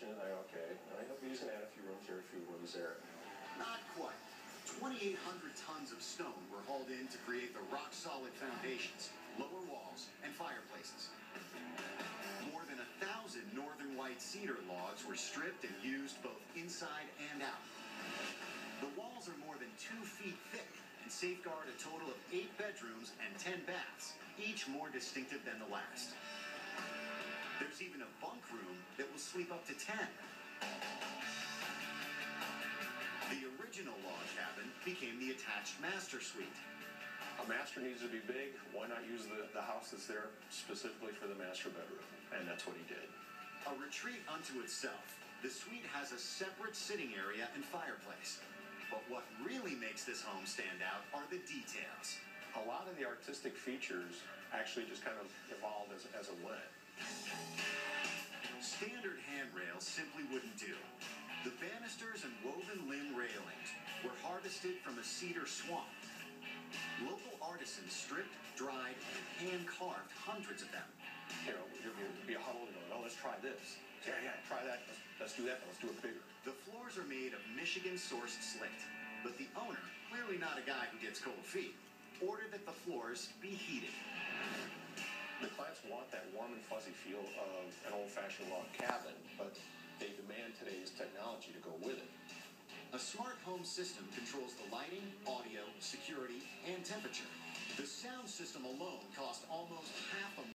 I okay. I know he's gonna add a few rooms here, a few rooms there. Not quite. 2,800 tons of stone were hauled in to create the rock-solid foundations, lower walls, and fireplaces. More than a thousand northern white cedar logs were stripped and used both inside and out. The walls are more than two feet thick and safeguard a total of eight bedrooms and ten baths, each more distinctive than the last. There's even a bunk room that will sleep up to ten. The original log cabin became the attached master suite. A master needs to be big. Why not use the, the house that's there specifically for the master bedroom? And that's what he did. A retreat unto itself, the suite has a separate sitting area and fireplace. But what really makes this home stand out are the details. A lot of the artistic features actually just kind of evolved as, as it went. Standard handrails simply wouldn't do. The banisters and woven limb railings were harvested from a cedar swamp. Local artisans stripped, dried, and hand carved hundreds of them. You know, you'd be, you'd be a huddle and going, oh, let's try this. Yeah, yeah, try that. Let's, let's do that. Let's do it bigger. The floors are made of Michigan sourced slate, but the owner, clearly not a guy who gets cold feet, ordered that the floors be heated. The clients want that warm and fuzzy feel of an old-fashioned log cabin, but they demand today's technology to go with it. A smart home system controls the lighting, audio, security, and temperature. The sound system alone cost almost half a